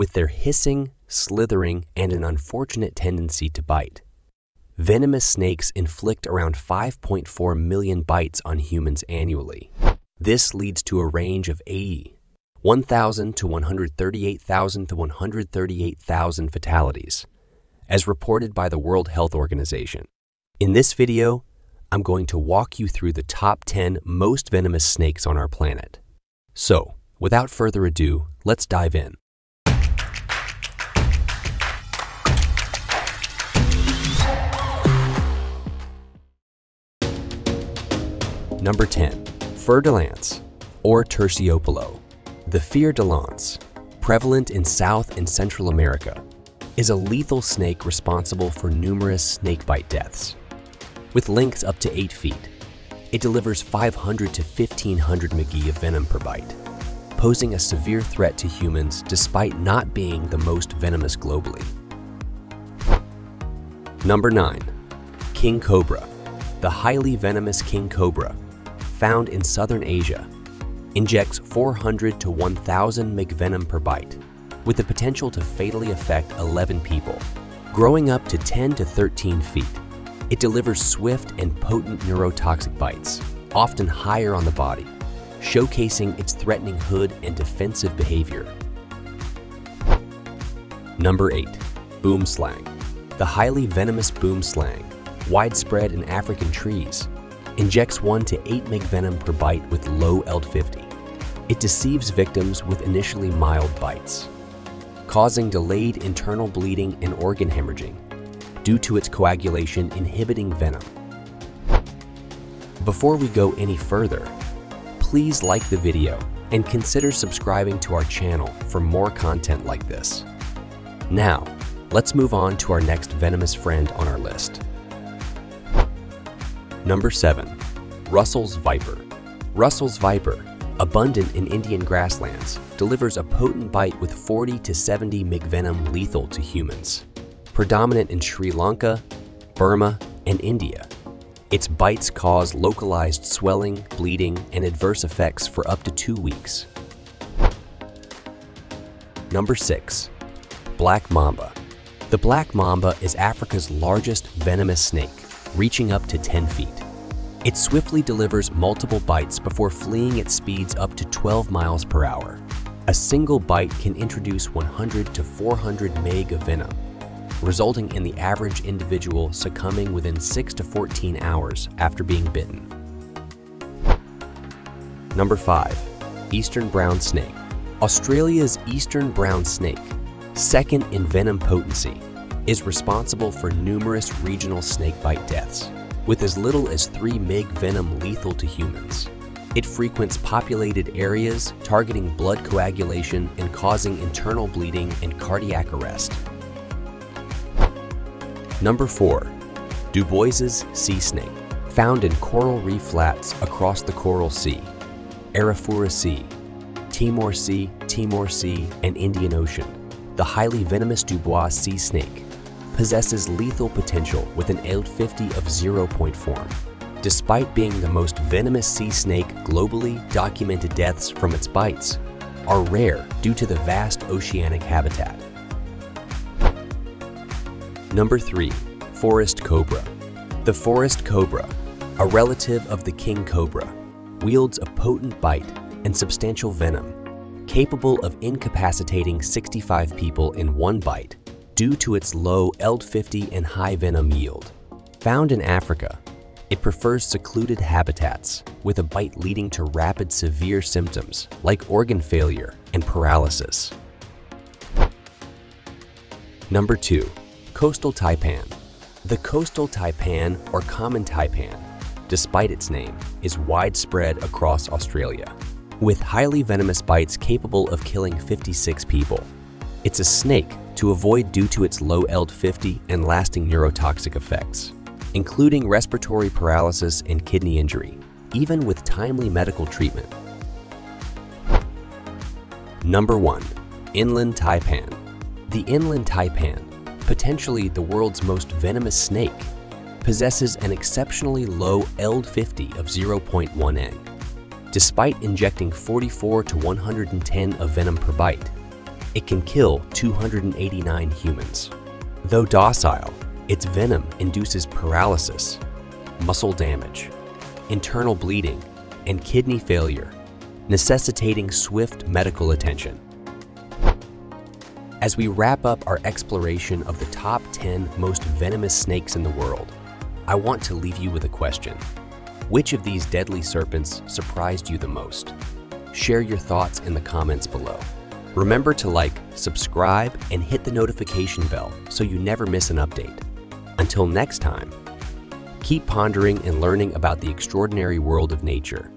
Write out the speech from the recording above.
with their hissing, slithering, and an unfortunate tendency to bite. Venomous snakes inflict around 5.4 million bites on humans annually. This leads to a range of 80, 1,000 to 138,000 to 138,000 fatalities, as reported by the World Health Organization. In this video, I'm going to walk you through the top 10 most venomous snakes on our planet. So, without further ado, let's dive in. Number 10. Fer de lance, or Terciopelo. The fer de lance, prevalent in South and Central America, is a lethal snake responsible for numerous snakebite deaths. With lengths up to 8 feet, it delivers 500 to 1500 mg of venom per bite, posing a severe threat to humans despite not being the most venomous globally. Number 9. King Cobra. The highly venomous king cobra found in southern Asia, injects 400 to 1,000 mg venom per bite, with the potential to fatally affect 11 people. Growing up to 10 to 13 feet, it delivers swift and potent neurotoxic bites, often higher on the body, showcasing its threatening hood and defensive behavior. Number 8. Boomslang. The highly venomous boomslang, widespread in African trees, injects 1 to 8 mg venom per bite with low LD50. It deceives victims with initially mild bites, causing delayed internal bleeding and organ hemorrhaging due to its coagulation inhibiting venom. Before we go any further, please like the video and consider subscribing to our channel for more content like this. Now, let's move on to our next venomous friend on our list. Number 7. Russell's Viper. Russell's Viper, abundant in Indian grasslands, delivers a potent bite with 40 to 70 mg venom lethal to humans. Predominant in Sri Lanka, Burma, and India, its bites cause localized swelling, bleeding, and adverse effects for up to two weeks. Number 6. Black Mamba. The black mamba is Africa's largest venomous snake reaching up to 10 feet. It swiftly delivers multiple bites before fleeing at speeds up to 12 miles per hour. A single bite can introduce 100 to 400 meg of venom, resulting in the average individual succumbing within 6 to 14 hours after being bitten. Number 5. Eastern Brown Snake Australia's eastern brown snake, second in venom potency, is responsible for numerous regional snakebite deaths, with as little as 3 mg venom lethal to humans. It frequents populated areas, targeting blood coagulation and causing internal bleeding and cardiac arrest. Number 4. Dubois's Sea Snake, found in coral reef flats across the Coral Sea, Arafura Sea, Timor Sea, Timor Sea, and Indian Ocean. The highly venomous Dubois sea snake possesses lethal potential with an LD50 of 0.4. Despite being the most venomous sea snake globally, documented deaths from its bites are rare due to the vast oceanic habitat. Number 3. Forest Cobra The forest cobra, a relative of the king cobra, wields a potent bite and substantial venom, capable of incapacitating 65 people in one bite due to its low LD50 and high venom yield. Found in Africa, it prefers secluded habitats with a bite leading to rapid severe symptoms like organ failure and paralysis. Number 2. Coastal Taipan The coastal taipan or common taipan, despite its name, is widespread across Australia, with highly venomous bites capable of killing 56 people. It's a snake to avoid due to its low LD50 and lasting neurotoxic effects, including respiratory paralysis and kidney injury, even with timely medical treatment. Number 1. Inland Taipan The inland taipan, potentially the world's most venomous snake, possesses an exceptionally low ELD50 of 0.1 N. Despite injecting 44 to 110 of venom per bite, It can kill 289 humans. Though docile, its venom induces paralysis, muscle damage, internal bleeding, and kidney failure, necessitating swift medical attention. As we wrap up our exploration of the top 10 most venomous snakes in the world, I want to leave you with a question. Which of these deadly serpents surprised you the most? Share your thoughts in the comments below. Remember to like, subscribe, and hit the notification bell so you never miss an update. Until next time, keep pondering and learning about the extraordinary world of nature